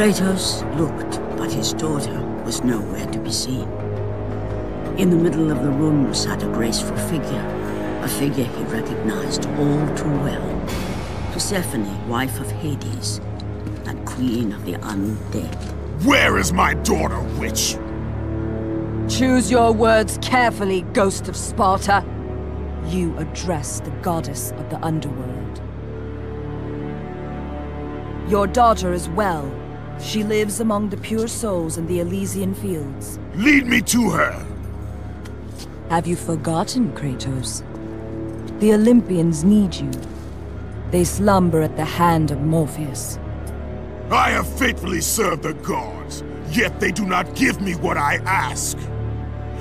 Kratos looked, but his daughter was nowhere to be seen. In the middle of the room sat a graceful figure, a figure he recognized all too well. Persephone, wife of Hades, and queen of the undead. Where is my daughter, witch? Choose your words carefully, Ghost of Sparta. You address the goddess of the underworld. Your daughter is well. She lives among the pure souls in the Elysian fields. Lead me to her! Have you forgotten, Kratos? The Olympians need you. They slumber at the hand of Morpheus. I have faithfully served the gods, yet they do not give me what I ask.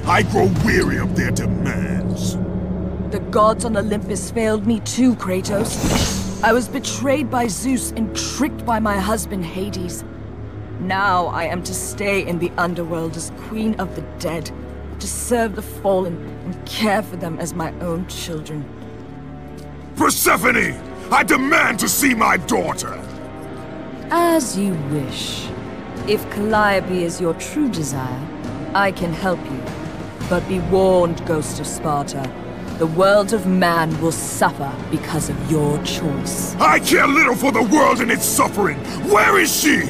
I grow weary of their demands. The gods on Olympus failed me too, Kratos. I was betrayed by Zeus and tricked by my husband Hades. Now I am to stay in the underworld as Queen of the Dead, to serve the fallen and care for them as my own children. Persephone! I demand to see my daughter! As you wish. If Calliope is your true desire, I can help you. But be warned, Ghost of Sparta. The world of man will suffer because of your choice. I care little for the world and its suffering! Where is she?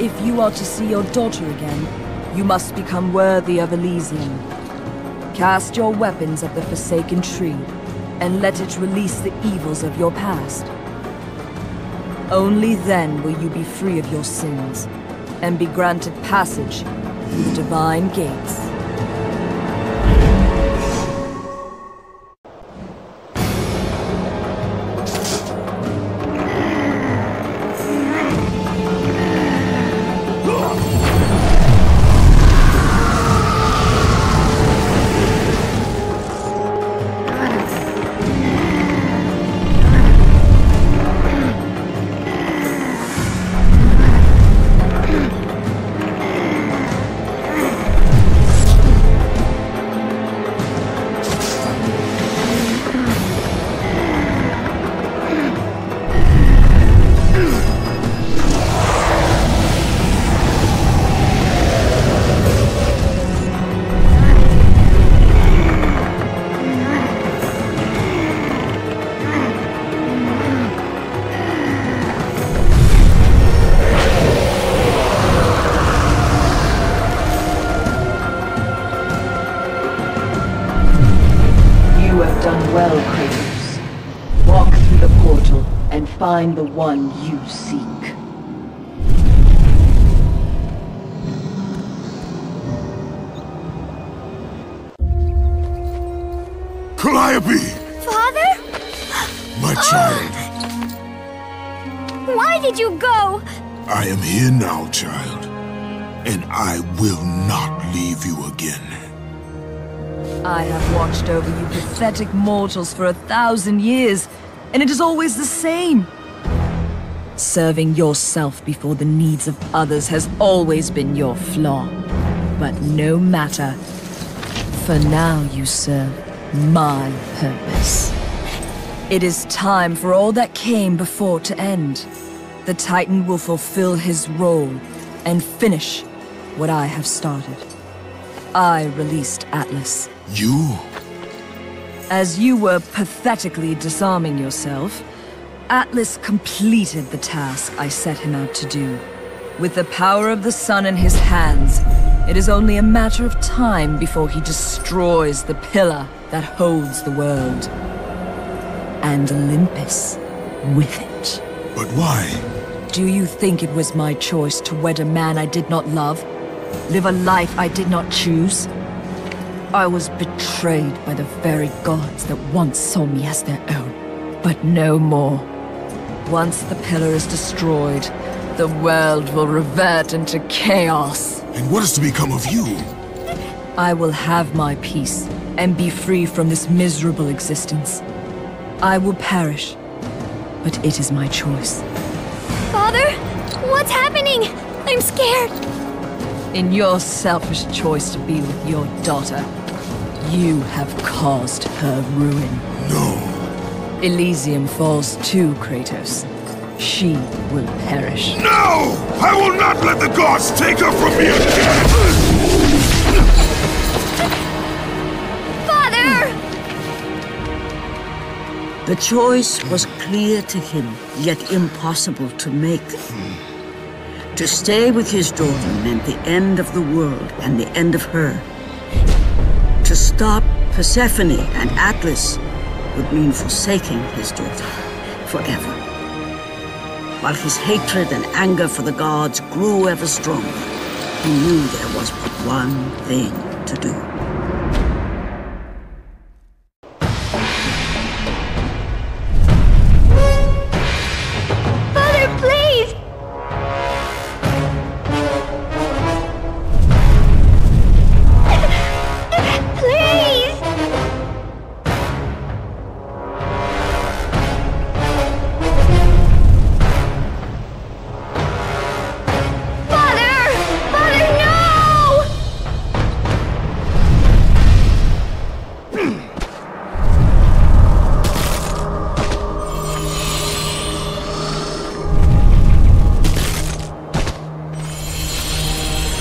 If you are to see your daughter again, you must become worthy of Elysium. Cast your weapons at the Forsaken Tree, and let it release the evils of your past. Only then will you be free of your sins, and be granted passage through the divine gates. The one you seek. Calliope! Father? My oh! child, Why did you go? I am here now, child. And I will not leave you again. I have watched over you pathetic mortals for a thousand years, and it is always the same. Serving yourself before the needs of others has always been your flaw. But no matter. For now you serve my purpose. It is time for all that came before to end. The Titan will fulfill his role and finish what I have started. I released Atlas. You? As you were pathetically disarming yourself, Atlas completed the task I set him out to do. With the power of the sun in his hands, it is only a matter of time before he destroys the pillar that holds the world. And Olympus with it. But why? Do you think it was my choice to wed a man I did not love? Live a life I did not choose? I was betrayed by the very gods that once saw me as their own. But no more. Once the pillar is destroyed, the world will revert into chaos. And what is to become of you? I will have my peace and be free from this miserable existence. I will perish, but it is my choice. Father? What's happening? I'm scared. In your selfish choice to be with your daughter, you have caused her ruin. No. Elysium falls too, Kratos. She will perish. No! I will not let the gods take her from me again! Father! The choice was clear to him, yet impossible to make. To stay with his daughter meant the end of the world and the end of her. To stop Persephone and Atlas would mean forsaking his daughter forever. While his hatred and anger for the gods grew ever stronger, he knew there was but one thing to do.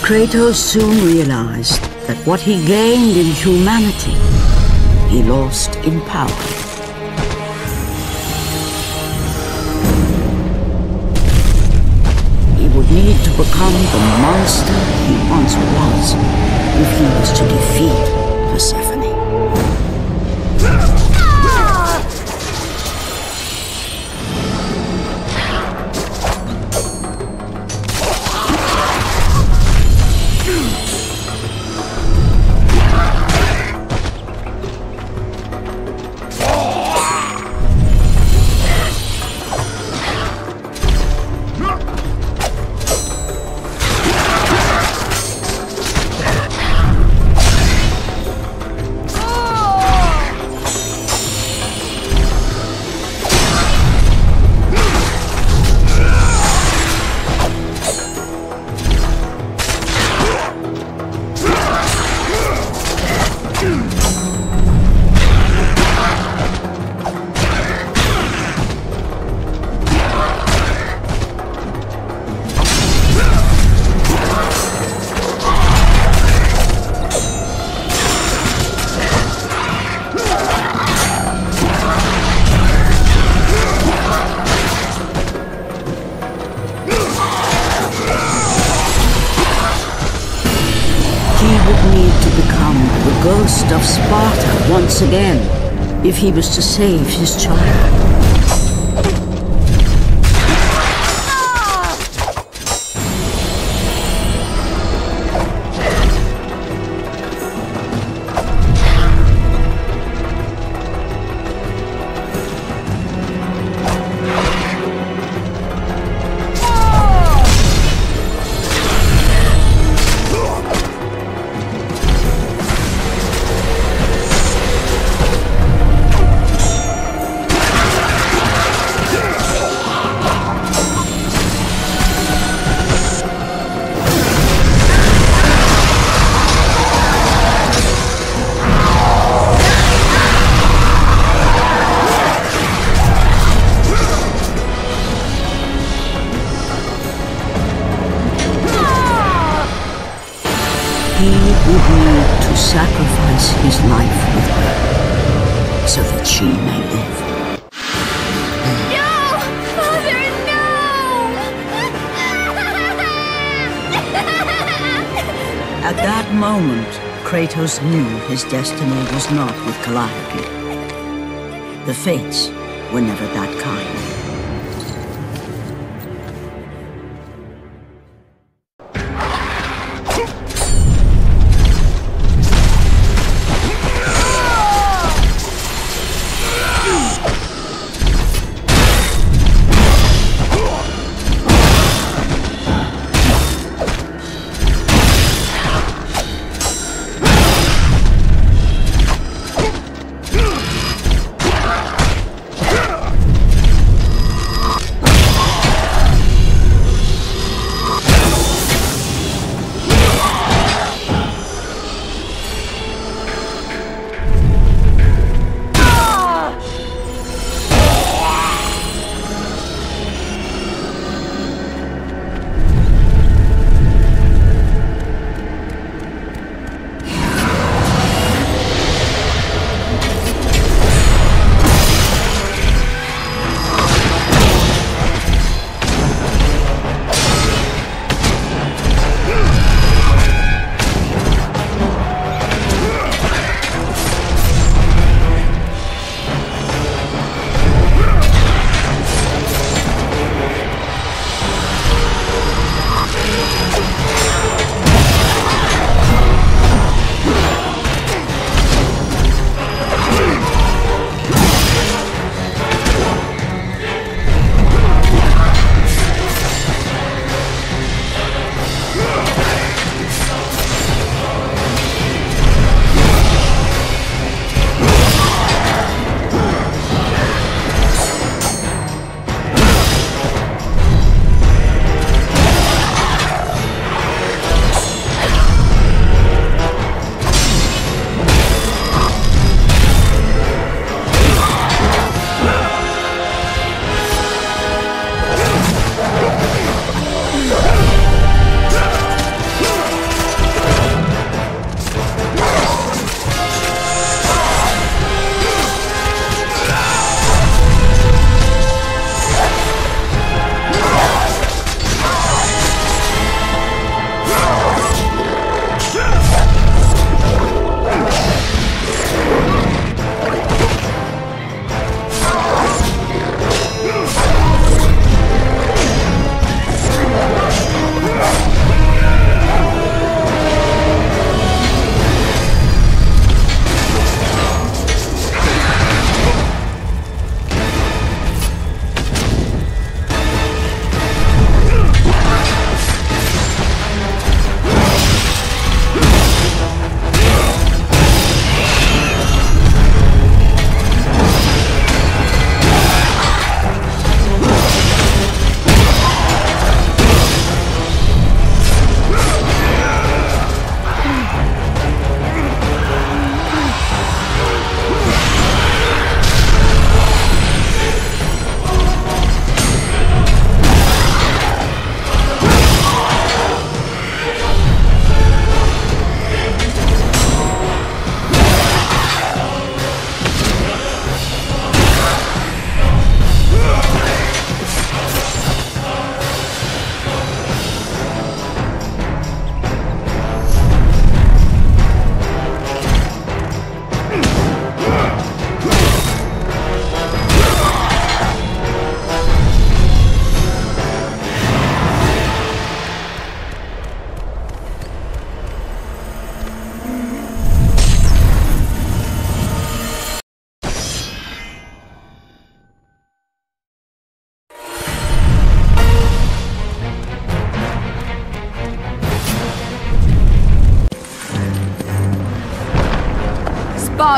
Kratos soon realized that what he gained in humanity, he lost in power. He would need to become the monster he once was if he was to defeat Persephone. He was to save his child. His life with her so that she may live. No! Father, no! At that moment, Kratos knew his destiny was not with Calliope. The fates were never that kind.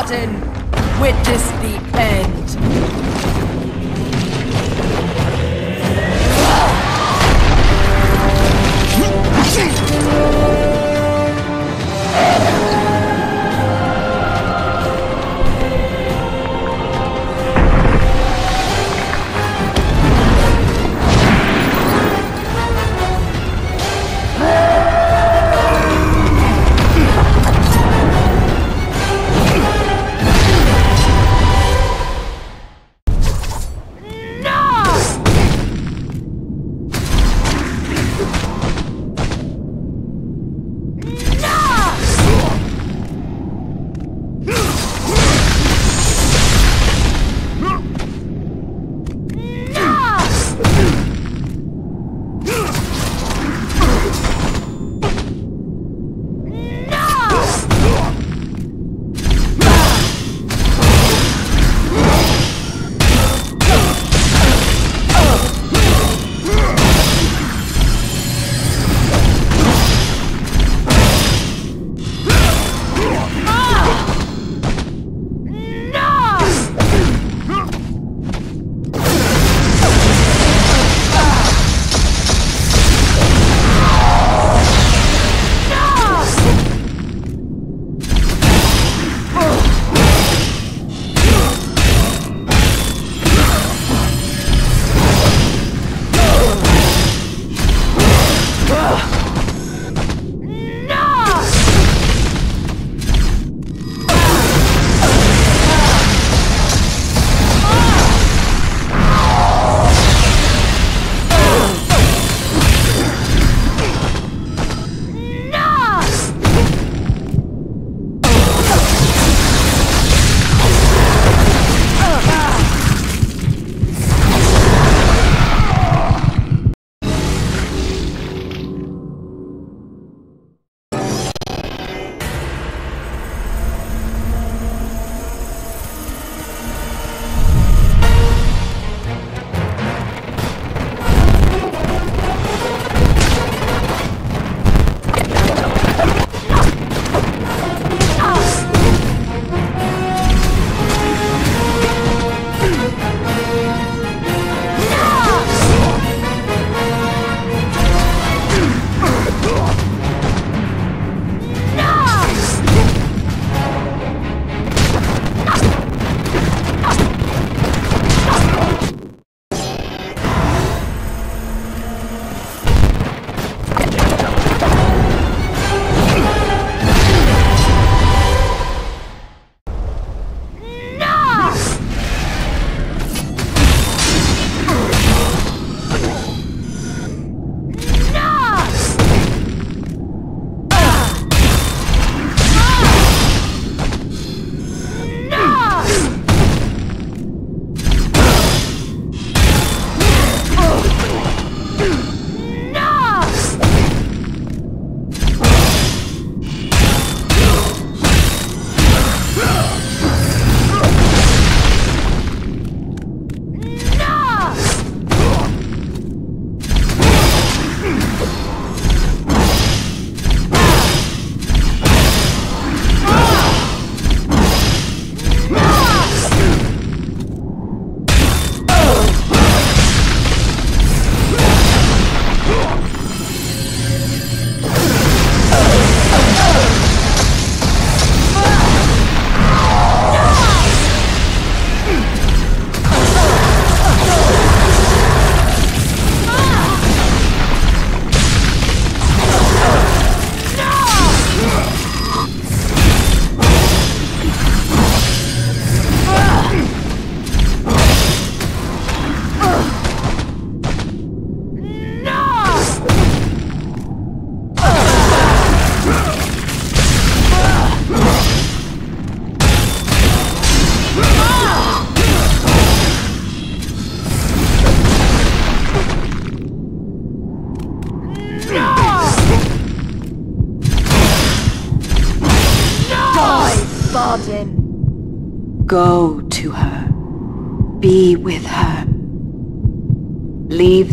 Spartan! Witness the end!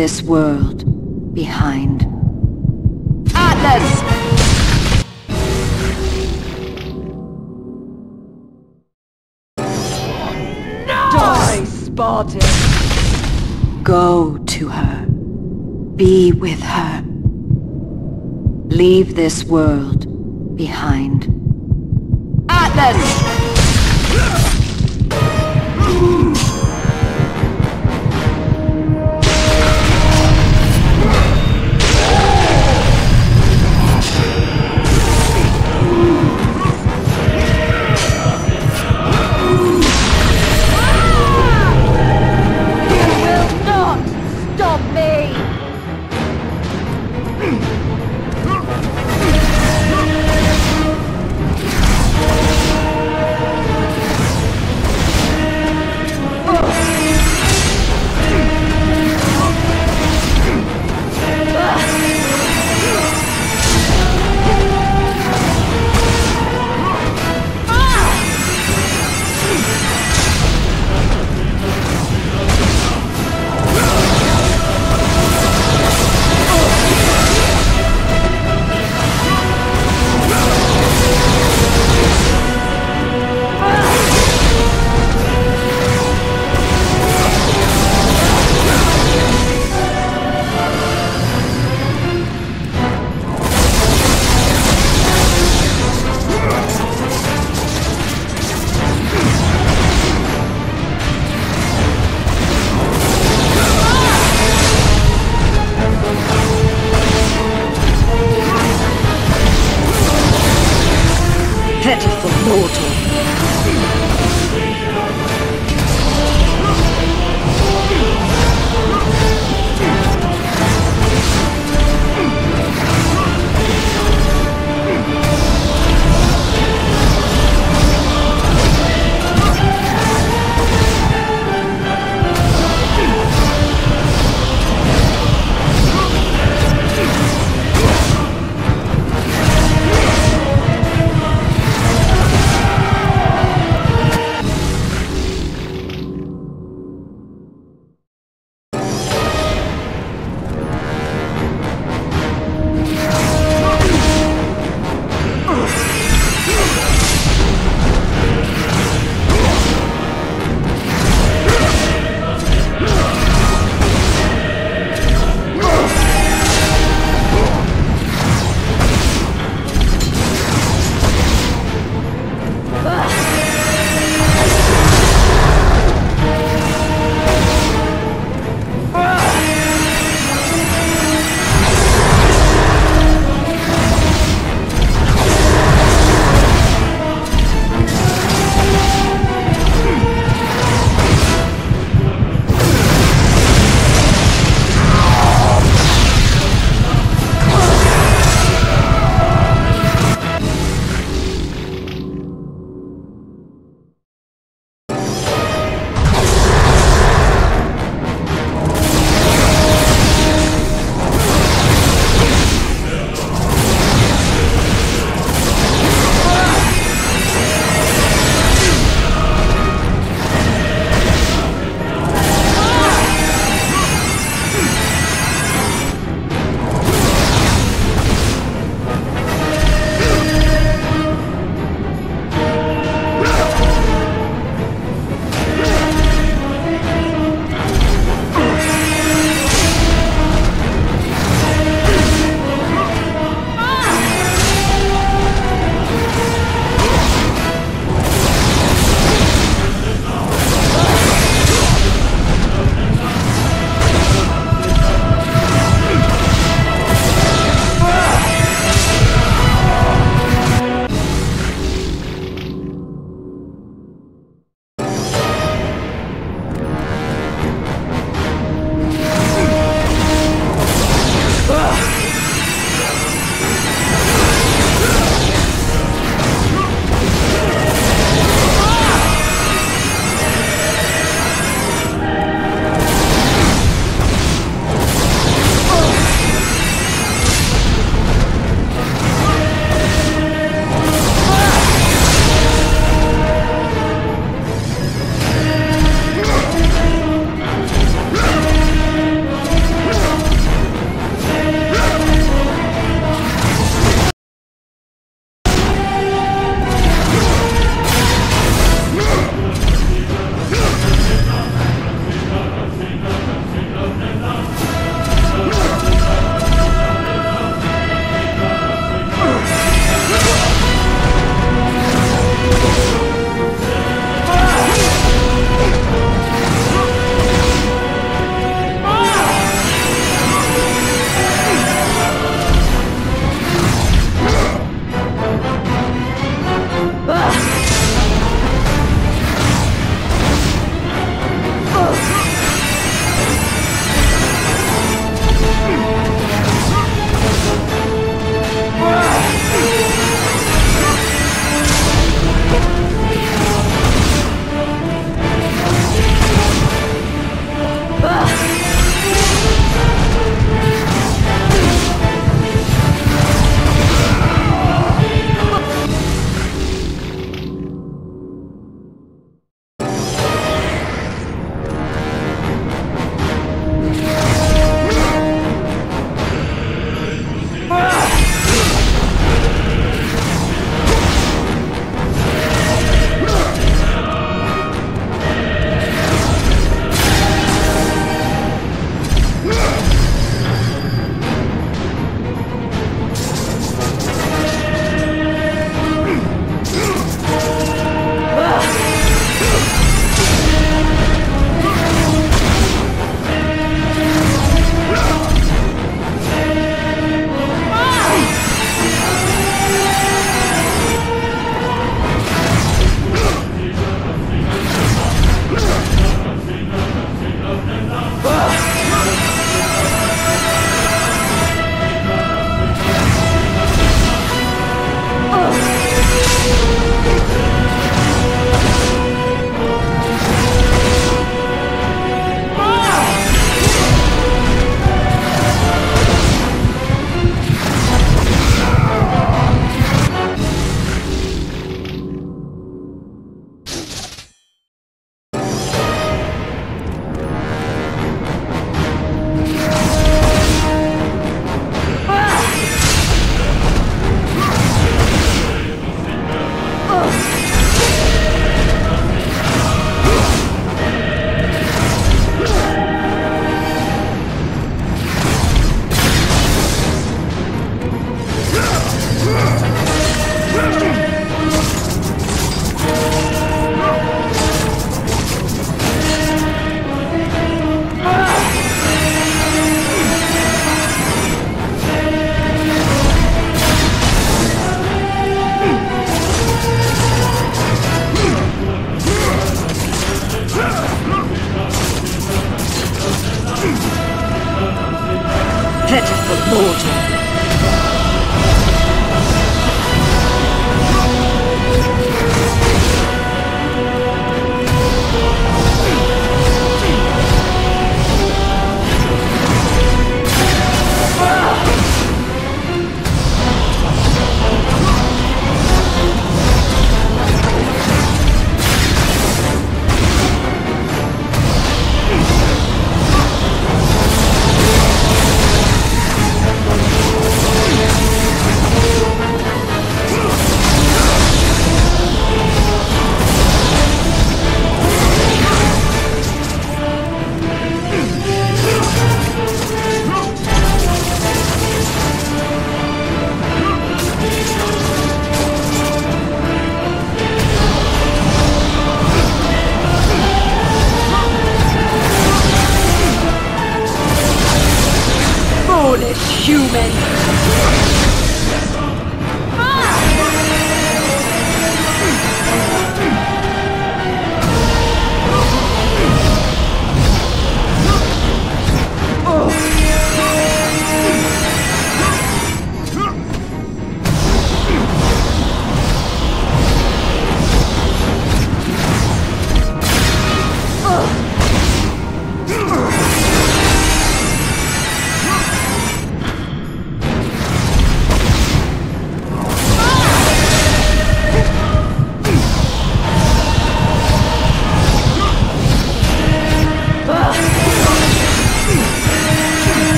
this world behind. Atlas! Spartan. Go to her. Be with her. Leave this world behind. Atlas!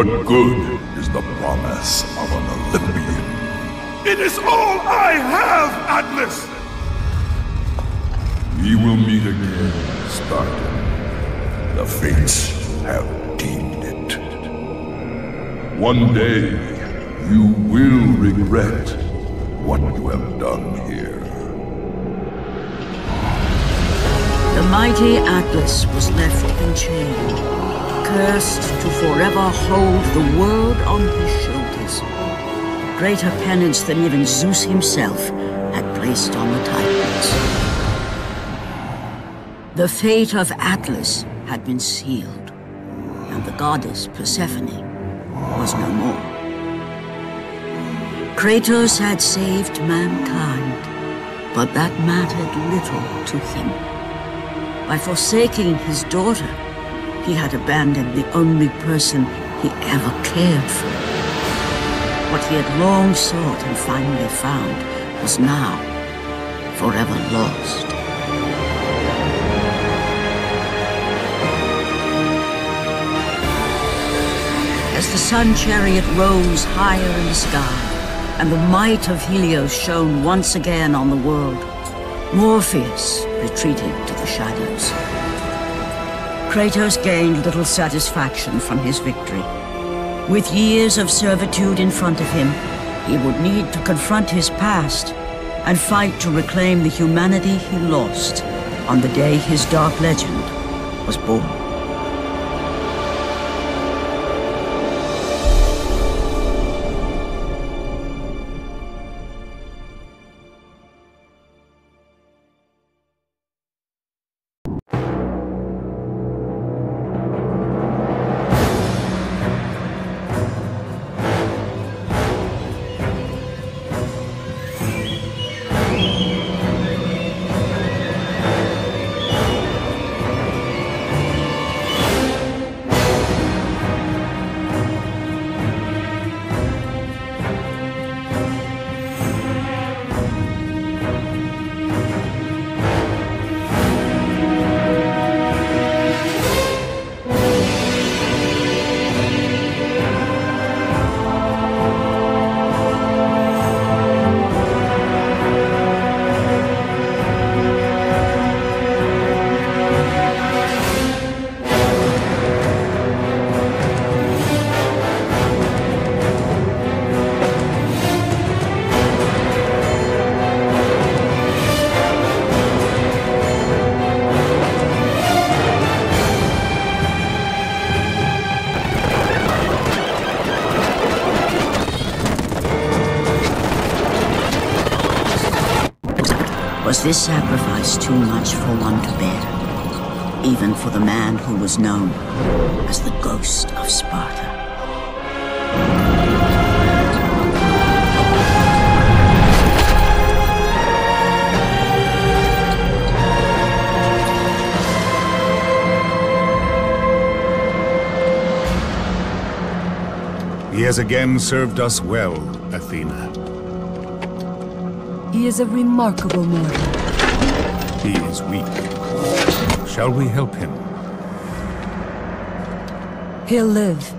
What good is the promise of an Olympian? It is all I have, Atlas! We will meet again, Spartan. The fates have deemed it. One day, you will regret what you have done here. The mighty Atlas was left enchained, cursed to forever hold the world on his shoulders. Greater penance than even Zeus himself had placed on the Titans. The fate of Atlas had been sealed, and the goddess Persephone was no more. Kratos had saved mankind, but that mattered little to him. By forsaking his daughter, he had abandoned the only person he ever cared for. What he had long sought and finally found was now forever lost. As the sun chariot rose higher in the sky, and the might of Helios shone once again on the world, Morpheus retreated to the shadows. Kratos gained little satisfaction from his victory. With years of servitude in front of him, he would need to confront his past and fight to reclaim the humanity he lost on the day his dark legend was born. This sacrifice too much for one to bear? Even for the man who was known as the Ghost of Sparta. He has again served us well, Athena. He is a remarkable mortal. He is weak. Shall we help him? He'll live.